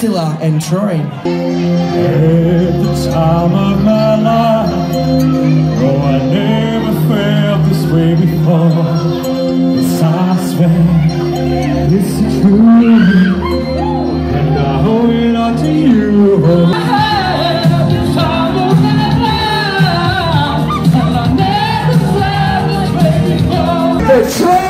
Scylla and Troy. At the time of my life, oh, I never felt this way before. Yes, I swear, it's true, and I owe it all to you. Oh. Detroit!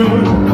show.